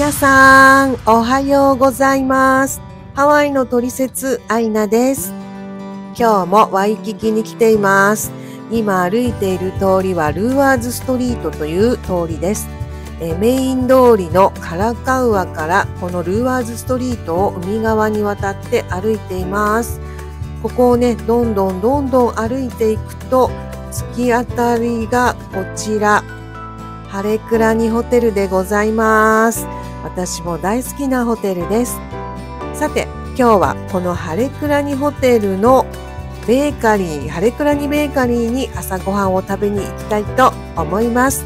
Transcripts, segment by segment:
皆さん、おはようございます。ハワイのトリセツ、アイナです。今日もワイキキに来ています。今歩いている通りはルーアーズストリートという通りです。えメイン通りのカラカウアからこのルーアーズストリートを海側に渡って歩いています。ここをね、どんどんどんどん歩いていくと、突き当たりがこちら、ハレクラニホテルでございます。私も大好きなホテルです。さて、今日はこのハレクラニホテルのベーカリー、ハレクラニベーカリーに朝ごはんを食べに行きたいと思います。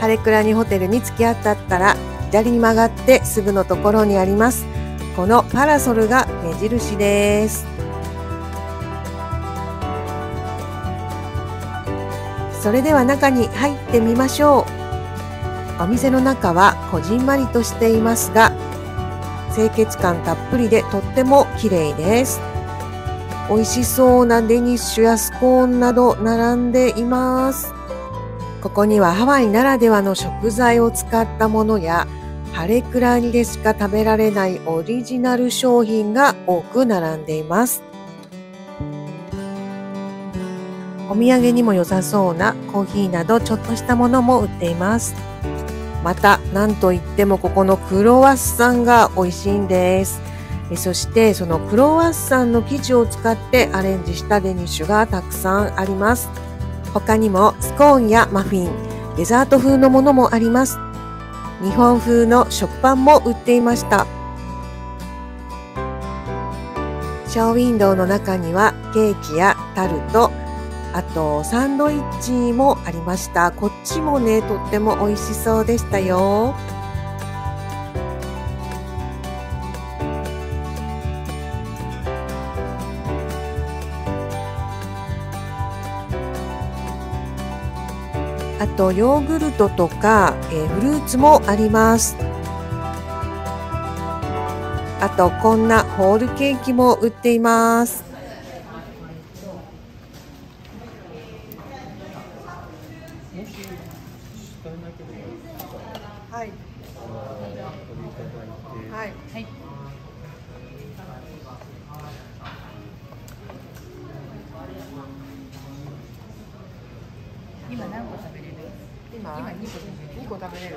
ハレクラニホテルに突き当たったら左に曲がってすぐのところにあります。このパラソルが目印です。それでは中に入ってみましょう。お店の中はこじんまりとしていますが、清潔感たっぷりでとっても綺麗です。美味しそうなデニッシュやスコーンなど並んでいます。ここにはハワイならではの食材を使ったものや、ハレクラニでしか食べられないオリジナル商品が多く並んでいます。お土産にも良さそうなコーヒーなどちょっとしたものも売っています。また、なんといってもここのクロワッサンが美味しいんです。えそして、そのクロワッサンの生地を使ってアレンジしたデニッシュがたくさんあります。他にもスコーンやマフィン、デザート風のものもあります。日本風の食パンも売っていました。ショーウィンドウの中にはケーキやタルト、あとサンドイッチもありました。こっちもね、とっても美味しそうでしたよ。あとヨーグルトとか、えーフルーツもあります。あとこんなホールケーキも売っています。はい。はい。はい。今何個食べれる？今今二個食べれる？二個食べれる。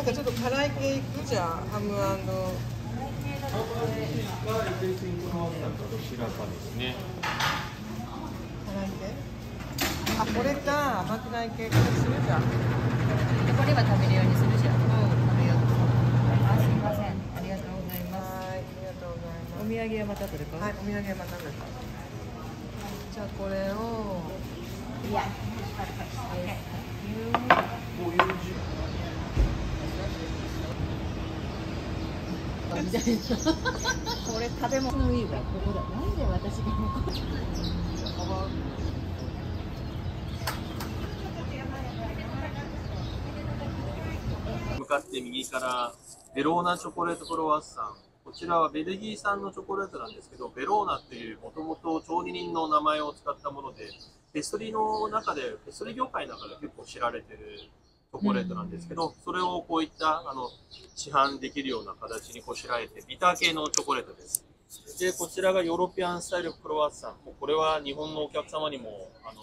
なんかちょっと辛い系いくじゃん、ハムがエクレスイングのどちらかですね。辛い系。あ、これか甘くない系これするじゃん。これは食べるようにするじゃん。食べようと。あ、すみません。ありがとうございます。はい、ありがとうございます。お土産はまた取るか。はい、お土産またです。じゃあこれを。いや。これ食べ物のいいわ。ここだ。なんで私がここ。向かって右からベローナチョコレートクロワッサン。こちらはベルギー産のチョコレートなんですけど、ベローナっていうもともと調理人の名前を使ったもので、ペストリの中で、ペストリ業界の中で結構知られてるチョコレートなんですけど、それをこういったあの市販できるような形にこしらえて、ビター系のチョコレートです。で、こちらがヨーロピアンスタイルクロワッサン。これは日本のお客様にも、あの、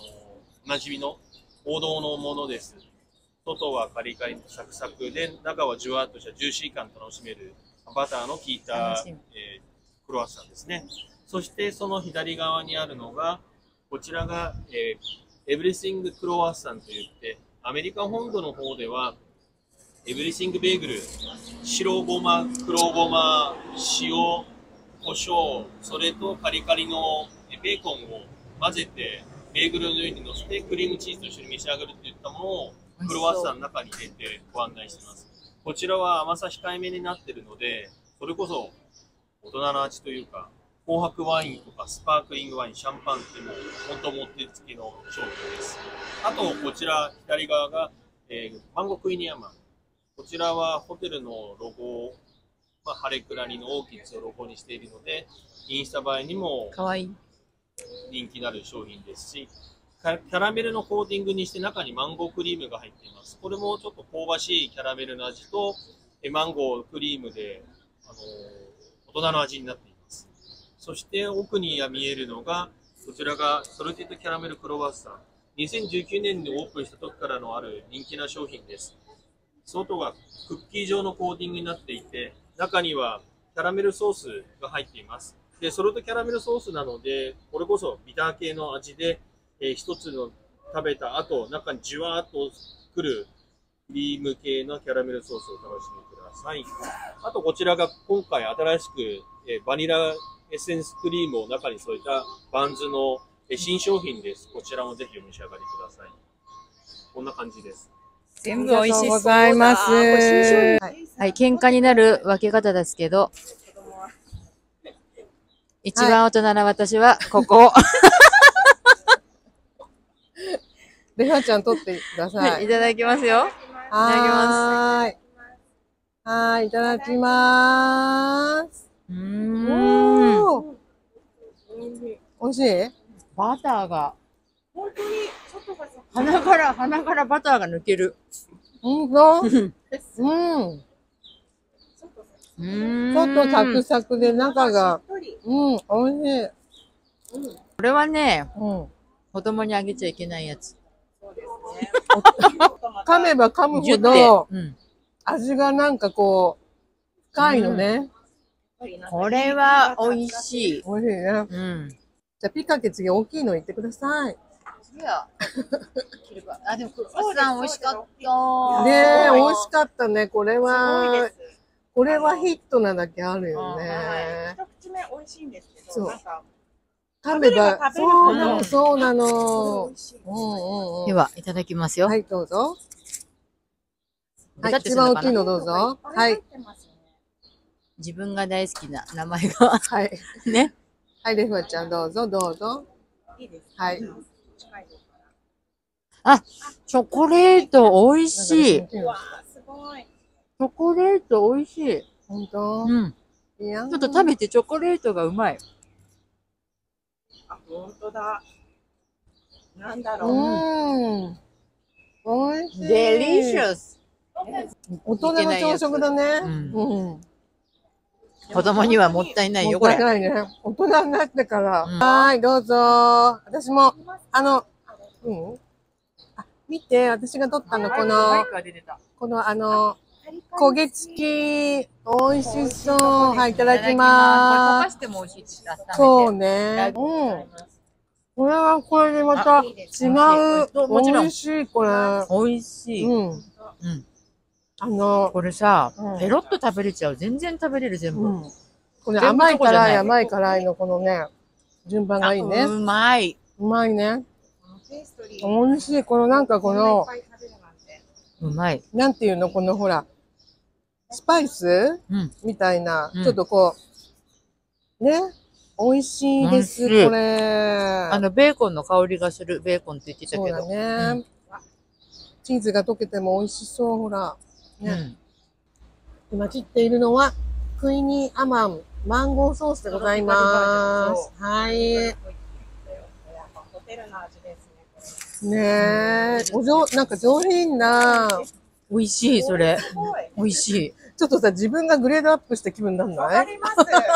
おなじみの王道のものです。外はカリカリサクサクで、中はジュワッとしたジューシー感楽しめるバターの効いたえークロワッサンですね。そしてその左側にあるのが、こちらが、えー、エブリシングクロワッサンといって、アメリカ本土の方では、エブリシングベーグル、白ごま、黒ごま、塩、胡椒、それとカリカリのえベーコンを混ぜて、ベーグルの上に乗せて、クリームチーズと一緒に召し上がるといったものを、クロワッサンの中に入れてご案内しています。こちらは甘さ控えめになっているので、それこそ大人の味というか、紅白ワインとかスパークリングワイン、シャンパンってもう本当持ってつきの商品です。あと、こちら左側が、えーマンゴークイニアマン。こちらはホテルのロゴ、まあ、ハレクラニのオーキッズをロゴにしているので、インスタ映えにも。人気のある商品ですし、キャラメルのコーティングにして中にマンゴークリームが入っています。これもちょっと香ばしいキャラメルの味と、えマンゴークリームで、あのー大人の味になっています。そして奥に見えるのが、こちらがソルティッドキャラメルクロワッサン。2019年にオープンした時からのある人気な商品です。外がクッキー状のコーティングになっていて、中にはキャラメルソースが入っています。で、ソルトキャラメルソースなので、これこそビター系の味で、えー一つの食べた後、中にじわーっとくるクリーム系のキャラメルソースをお楽しみください。あと、こちらが今回新しく、えーバニラエッセンスクリームを中に添えたバンズのえー新商品です。こちらもぜひお召し上がりください。こんな感じです。全部美味しそうだ。ありがとうございます。はいはい、喧嘩になる分け方ですけど、一番大人な私は、ここ。レファちゃん取ってくださはい、い。いただきますよ。はーい。はーい、いただきまーす。うーん。美味しい？バターが、鼻から、鼻からバターが抜ける。ほんとううん。ーん。外サクサクで中が、うん、美味しい。これはね、うん。子供にあげちゃいけないやつ。噛めば噛むほど。うん。味がなんかこう、深いのね。これは美味しい。美味しいね。うん。じゃあ、ピカケ次大きいのいってください。次は、切れば。あ、でも、クロワッサン美味しかった。ねえ、美味しかったね。これは、これはヒットなだけあるよね。一口目美味しいんですけそうど、なんか、噛めば、食べれそうばなの、そうなの美。味しい。うんうんうん。では、いただきますよ。はい、どうぞ。はい、一番大きいのどうぞ。はい、自分が大好きな名前が。はい。ね。はい、レファちゃんどうぞ、どうぞ。いいです。はい。あ、チョコレート美味しい。チ。ョコレート美味しい。本当？うん。いやちょっと食べてチョコレートがうまい。あ、本当だ。なんだうろう。ーん。美味しい。デリシャス。大人の朝食だね。うんうん。子供にはもったいないよ、これもったい。ないね。大人になってから。うんはーい、どうぞ。私も、あの、うん。あ、見て、私が撮ったの、この、この、あの、焦げ付き、美味しそう。はい、いただきます。しても美味しいって言ってそうね。うん。これはこれでまた違う。もちろん美味しい、これ。美味しい。うん。うん。あの、これさうん、ペロッと食べれちゃう。全然食べれる、全部。うん。これ甘い辛い、甘い辛いのこのね、順番がいいね。うまい。うまいね。ペーストリー。美味しい。このなんかこのいっ、ぱい食べるなんて。うまい。なんていうのこのほら、スパイス？うん。みたいな、うんちょっとこう、ね？美味しいです、これ。あの、ベーコンの香りがする。ベーコンって言ってたそうだけど。ね、チーズが溶けても美味しそう、ほら。ね。うん。今切っているのは、クイニーアマン、マンゴーソースでございます。はい。やっぱホテルの味ですね。ねえ、お上、なんか上品な、美味しい、それ。美味しい。ちょっとさ、自分がグレードアップした気分になんわかないります。わかり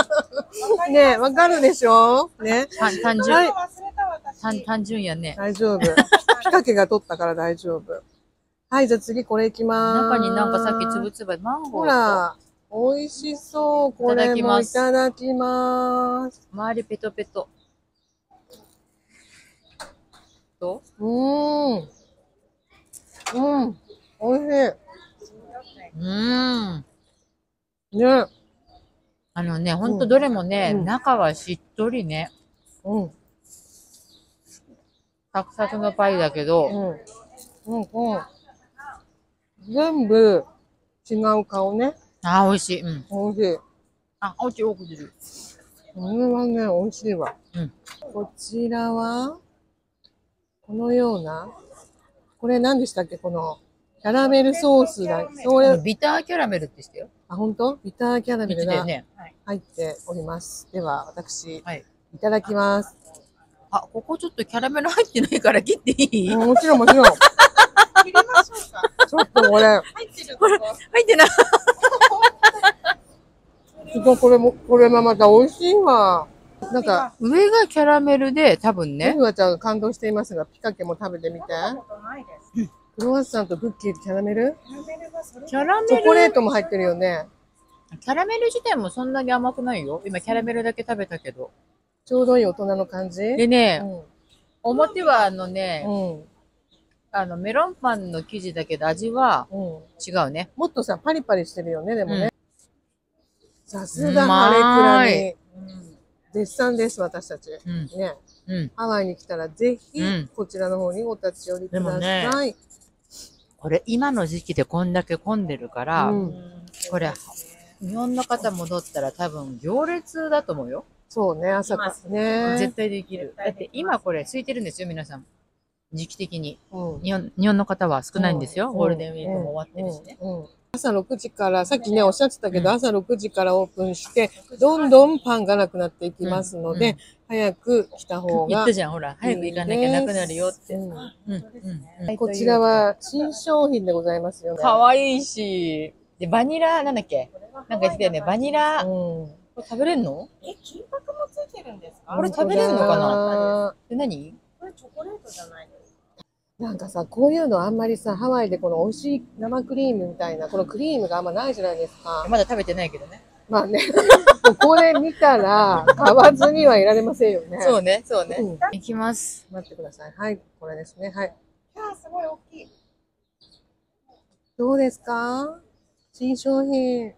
ますねえ、わかるでしょ？ね。単単純。単単純やね。大丈夫。ピカケが取ったから大丈夫。はい、じゃあ次これいきまーす。中になんかさっきつぶつぶマンゴーとほら、美味しそう。これもいいたただきます。周りペトペト。とう？ーん。うん。美味しうーん。い。ね。あのね、ほんとどれもね、うん中はしっとりね。うん。サクサクのパイだけど、うん。うん。うん。全部違う顔ね。あー、美味しい。うん。美味しい。あ、おうち多く出る。これはね、美味しいわ。うんこちらは、このような、これ何でしたっけ？この、キャラメルソースだ。それ、ビターキャラメルってしてよ。あ、本当？ビターキャラメルが。入っております。では、私、はいいただきます。あ、ここちょっとキャラメル入ってないから切っていい？うんもちろん、もちろん。ち切りましょうか。ょっとこれ、入ってるとこ。入ってない。すごいこれも、これもまた美味しいわ。なんか、上がキャラメルで、多分ねね。ふ。わちゃんが感動していますが、ピカケも食べてみて。クロワッサンとクッキーとキャラメル？キャラメルがそれキャラメル。チョコレートも入ってるよね。キャラメル自体もそんなに甘くないよ。今キャラメルだけ食べたけど。ちょうどいい大人の感じ。でね、うん。表はあのね、うん。あのメロンパンの生地だけど味はうん。違うね。もっとさ、パリパリしてるよね、でもね。さすうがハレクラに。絶賛です、私たち。うん。ね。うん。ハワイに来たらぜひうん、こちらの方にお立ち寄りくださねい。これ今の時期でこんだけ混んでるから、うんこれ、日本の方戻ったら多分行列だと思うよ。そうね、朝からね。絶対できる。だって今これ空いてるんですよ、皆さん。時期的に。うん。日本日本の方は少ないんですよ。うん。ゴールデンウィークも終わってるしね。うん。うん。朝6時から、さっきね、おっしゃってたけど、朝6時からオープンして、どんどんパンがなくなっていきますので、うん。早く来た方が言った。じゃん、ほら、早く行かなきゃなくなるよって。うん。うん。うん。うん。こちらは新商品でございますよね。可愛いし。で、バニラ、なんだっけ？なんか言ってたよね。バニラ、うん。これ食べれんの？え、金箔もついてるんですか？これ食べれるのかな？なえ、何？これチョコレートじゃないですなんかさ、こういうのあんまりさ、ハワイでこの美味しい生クリームみたいな、このクリームがあんまないじゃないですか。まだ食べてないけどね。まあね、これ見たら、買わずにはいられませんよね。そうね、そうね。うんいきます。待ってください。はい、これですね。はい。いやー、すごい大きい。どうですか？新商品。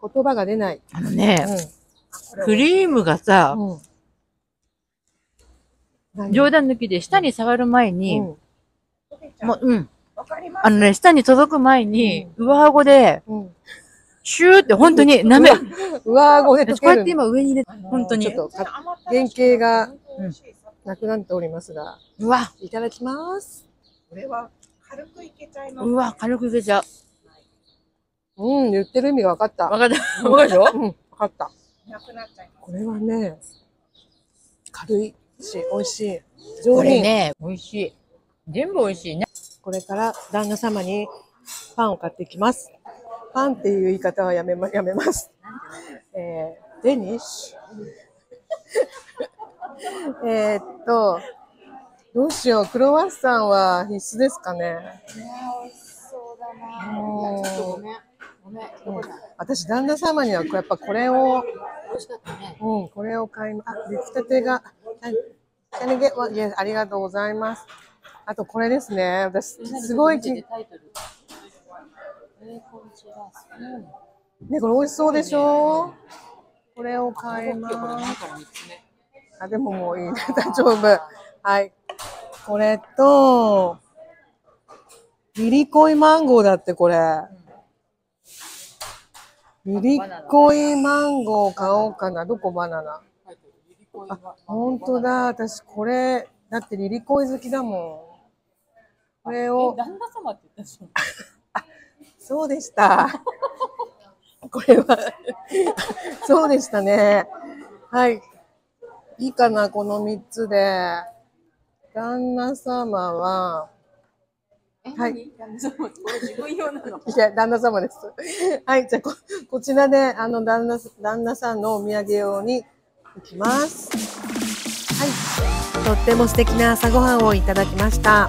言葉が出ない。あのね、うクリームがさ、ん。うん。何？冗談抜きで下に触る前に。もう、うん。あのね、下に届く前に、上顎で、うん。シューって本当に舐め、上顎でこうやって。今上に入れ、あのー本当にちょっと原型がなくなっておりますが、うわ、いただきます。これは軽くいけちゃいます。うわ、軽くいけちゃう。うん、言ってる意味が分かった。わかった。わかるでしょ？うん、分かった。なくなっちゃいます。これはね、軽いし、美味しい。こ上品。れね、美味しい。全部美味しいね。これから旦那様にパンを買ってきます。パンっていう言い方はやめま、やめます。えー、デニッシュ。えーっと、どうしよう。クロワッサンは必須ですかね。うんうん私、旦那様にはやっぱこれを、うん、これを買いま、あ、出来たてが、はい Can you get one? Yes, ありがとうございます。あとこれですね。私、すごい気に、タイトル？ね、これ美味しそうでしょ？これを買います。あ、でももういいね。大丈夫。はい。これと、リリコイマンゴーだってこれ。リリコイマンゴー買おうかな。どこバナナ？あ、本当だ。私これ、だってリリコイ好きだもん。これを、旦那様って言ったでしょ。そうでした。これは、そうでしたね。はい。いいかな、この3つで。旦那様は、はい。これ自分用なの？いや、旦那様です。はい、じゃあこ、こちらで、あの、旦那、旦那さんのお土産用に行きます。はい。とっても素敵な朝ごはんをいただきました。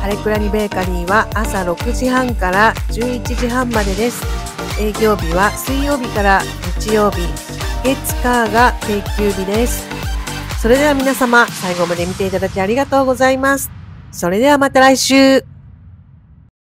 ハレクラニベーカリーは朝6時半から11時半までです。営業日は水曜日から日曜日、月火が定休日です。それでは皆様、最後まで見ていただきありがとうございます。それではまた来週。